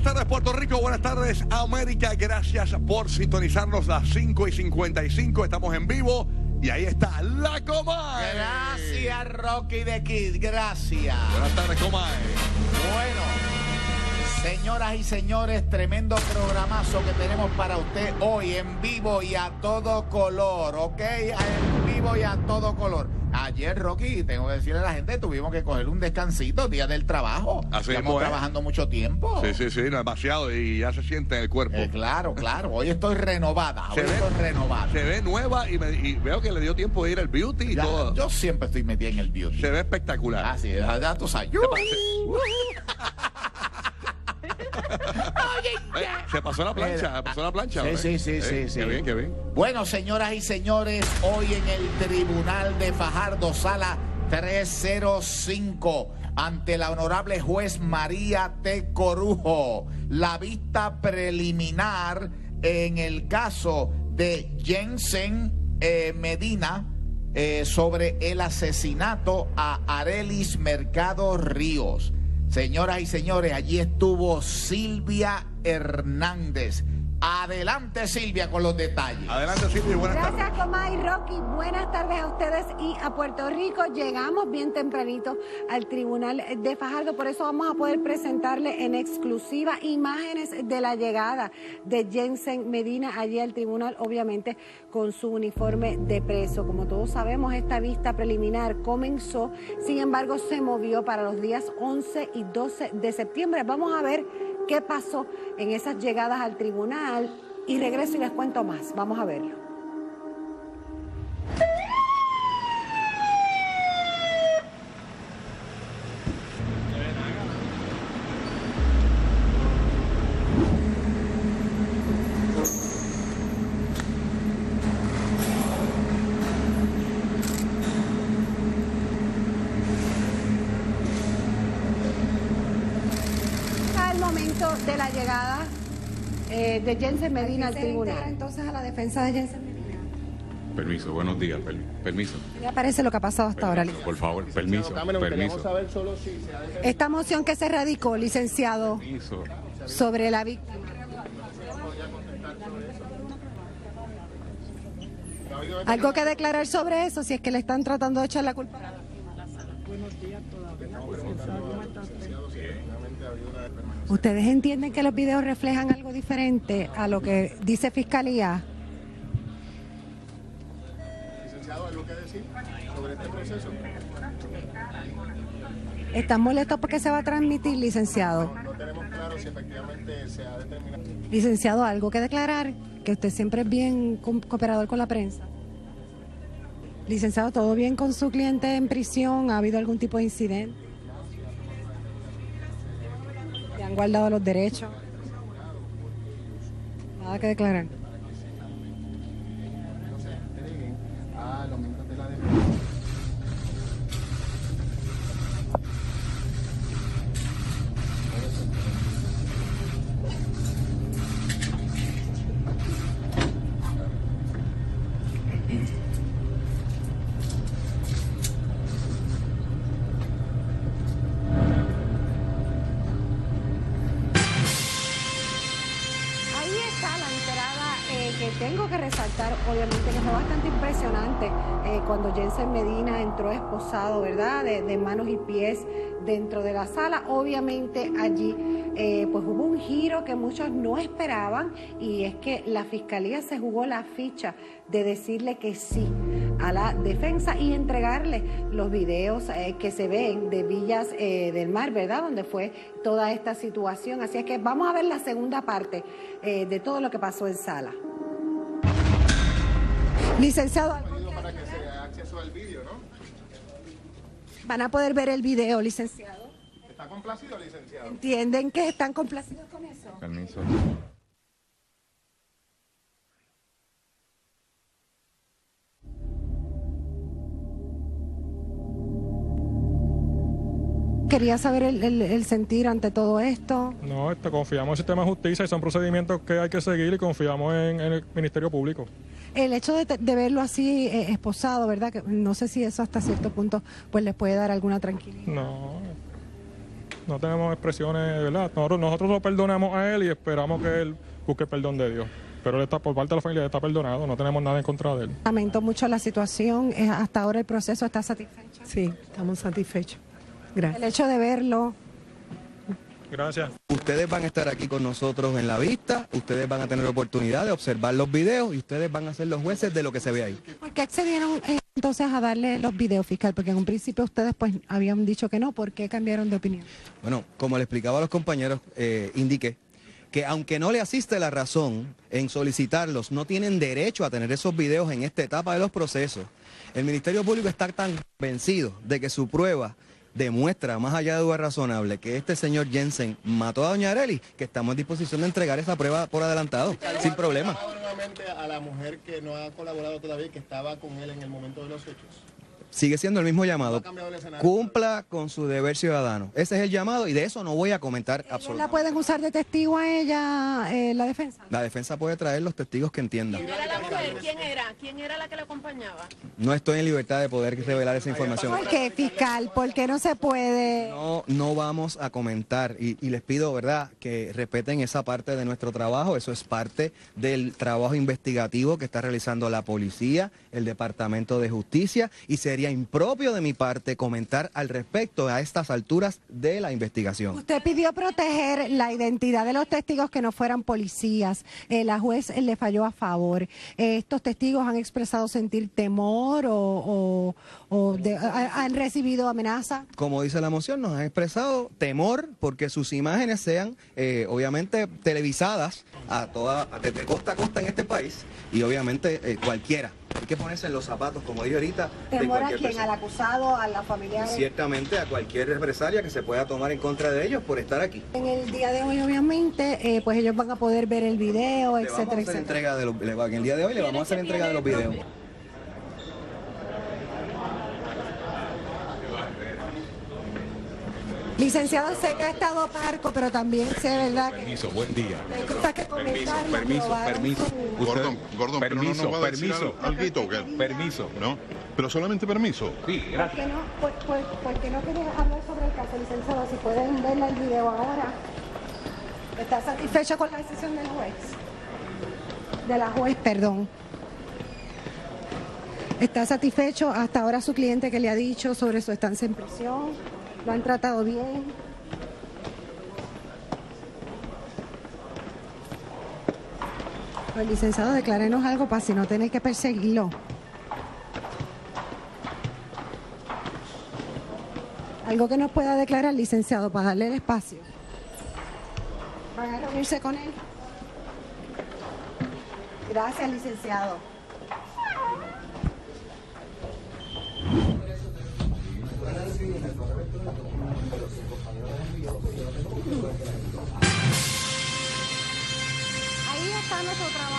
Buenas tardes Puerto Rico, buenas tardes América, gracias por sintonizarnos las 5 y 55, estamos en vivo y ahí está la Comay. Gracias, Rocky de Kid, gracias. Buenas tardes Comay. Bueno, señoras y señores, tremendo programazo que tenemos para usted hoy en vivo y a todo color, ¿ok? En vivo y a todo color. Ayer, Rocky, tengo que decirle a la gente, tuvimos que coger un descansito, día del trabajo. Así Estamos es. trabajando mucho tiempo. Sí, sí, sí, no, demasiado y ya se siente en el cuerpo. Eh, claro, claro. Hoy estoy renovada. Hoy Se ve- estoy renovada. Se ve nueva y, me- y veo que le dio tiempo de ir al beauty y Ya, todo. yo siempre estoy metida en el beauty. Se ve espectacular. Así, ya, ya tú sabes. Eh, se pasó la plancha, se pasó la plancha. sí, sí, sí, Eh, sí, sí. Qué bien, qué bien. Bueno, señoras y señores, hoy en el Tribunal de Fajardo, sala 305, ante la honorable juez María T. Corujo, la vista preliminar en el caso de Jensen eh, Medina eh, sobre el asesinato a Arelis Mercado Ríos. Señoras y señores, allí estuvo Silvia Hernández. Adelante, Silvia, con los detalles. Adelante, Silvia, buenas tardes. Gracias, Comay Rocky. Buenas tardes a ustedes y a Puerto Rico. Llegamos bien tempranito al Tribunal de Fajardo, por eso vamos a poder presentarle en exclusiva imágenes de la llegada de Jensen Medina allí al tribunal, obviamente con su uniforme de preso. Como todos sabemos, esta vista preliminar comenzó, sin embargo, se movió para los días 11 y 12 de septiembre. Vamos a ver qué pasó en esas llegadas al tribunal y regreso y les cuento más. Vamos a verlo. Está el momento de la llegada eh, de Jensen Medina al tribunal. entonces a la defensa de Jensen Medina. Permiso, buenos días, per- permiso. ¿Qué le parece lo que ha pasado hasta ahora? Permiso, por favor, permiso, permiso. Esta moción que se radicó, licenciado, Permiso. sobre la víctima. ¿Algo que declarar sobre eso? Si es que le están tratando de echar la culpa. ¿Ustedes entienden que los videos reflejan algo diferente a lo que dice Fiscalía? ¿Están molestos porque se va a transmitir, licenciado? No tenemos claro si efectivamente se ha determinado. Licenciado, ¿algo que declarar? Que usted siempre es bien co- cooperador con la prensa. Licenciado, ¿todo bien con su cliente en prisión? ¿Ha habido algún tipo de incidente? ¿Le han guardado los derechos? Nada que declarar. Tengo que resaltar, obviamente que fue bastante impresionante eh, cuando Jensen Medina entró esposado, ¿verdad? De, manos y pies dentro de la sala. Obviamente allí eh, pues hubo un giro que muchos no esperaban y es que la fiscalía se jugó la ficha de decirle que sí a la defensa y entregarle los videos eh, que se ven de Villas del Mar, ¿verdad? Donde fue toda esta situación. Así es que vamos a ver la segunda parte de todo lo que pasó en sala. Licenciado, Pedido para que se haga acceso al vídeo, ¿no? van a poder ver el video, licenciado. ¿Está complacido, licenciado? ¿Entienden que están complacidos con eso? Permiso. Quería saber el, el- el sentir ante todo esto. No, este, confiamos en el sistema de justicia y son procedimientos que hay que seguir y confiamos en, en el Ministerio Público. El hecho de, de verlo así eh, esposado, ¿verdad? Que no sé si eso hasta cierto punto pues les puede dar alguna tranquilidad. No, no tenemos expresiones, ¿verdad? Nosotros, nosotros lo perdonamos a él y esperamos que él busque perdón de Dios. Pero él está, por parte de la familia, está perdonado, no tenemos nada en contra de él. Lamento mucho la situación, eh, hasta ahora el proceso está satisfecho. Sí, estamos satisfechos. Gracias. El hecho de verlo, Gracias. Ustedes van a estar aquí con nosotros en la vista, ustedes van a tener oportunidad de observar los videos y ustedes van a ser los jueces de lo que se ve ahí. ¿por qué accedieron eh, entonces a darle los videos fiscal? Porque en un principio ustedes pues habían dicho que no, ¿por qué cambiaron de opinión? Bueno, como le explicaba a los compañeros, eh, indiqué que aunque no le asiste la razón en solicitarlos, no tienen derecho a tener esos videos en esta etapa de los procesos. El Ministerio Público está tan vencido de que su prueba demuestra, más allá de duda razonable, que este señor Jensen mató a doña Areli, que estamos en disposición de entregar esa prueba por adelantado, sin problema. Nuevamente a la mujer que no ha colaborado todavía que estaba con él en el momento de los hechos. Sigue siendo el mismo llamado. Cumpla con su deber ciudadano. Ese es el llamado y de eso no voy a comentar ¿La absolutamente. pueden usar de testigo a ella eh, la defensa? La defensa puede traer los testigos que entiendan. ¿Quién era la mujer? ¿Quién era? ¿Quién era la que la acompañaba? No estoy en libertad de poder revelar esa información. ¿Por qué, fiscal? ¿Por qué no se puede? No, no vamos a comentar y, y les pido, ¿verdad?, que respeten esa parte de nuestro trabajo. Eso es parte del trabajo investigativo que está realizando la policía, el Departamento de Justicia y sería impropio de mi parte comentar al respecto a estas alturas de la investigación. Usted pidió proteger la identidad de los testigos que no fueran policías. Eh, la juez eh, le falló a favor. Eh, estos testigos han expresado sentir temor o, o- o de- ha- han recibido amenaza. Como dice la moción, nos han expresado temor porque sus imágenes sean, eh, obviamente, televisadas a toda, desde costa a costa en este país y obviamente cualquiera. Hay que ponerse en los zapatos, como dije ahorita, de ¿Temor a quién? persona. ¿Al acusado? ¿A la familia? Ciertamente a cualquier represalia que se pueda tomar en contra de ellos por estar aquí. En el día de hoy, obviamente, eh, pues ellos van a poder ver el video, Le vamos a etcétera, hacer etcétera. entrega de los, le va- en el día de hoy le vamos a hacer entrega de los videos. Licenciado, sé que ha estado parco, pero también sé, ¿verdad? Que Permiso, buen día. hay cosas que Permiso, permiso, permiso. su- Gordon, Gordon, pero no permiso, nos va a decir permiso. al- alguito, ¿qué? Permiso. ¿No? Pero solamente permiso. Sí, ¿Por gracias. qué no, por, por- por qué no quieres hablar sobre el caso, licenciado? Si pueden ver el video ahora. ¿Está satisfecho con la decisión del juez? De la juez, perdón. ¿Está satisfecho hasta ahora su cliente que le ha dicho sobre su estancia en prisión? ¿Lo han tratado bien? Pues licenciado, declárenos algo para si no tener que perseguirlo. Algo que nos pueda declarar, licenciado, para darle el espacio. ¿Van a reunirse con él? Gracias, licenciado. Ahí está nuestro trabajo.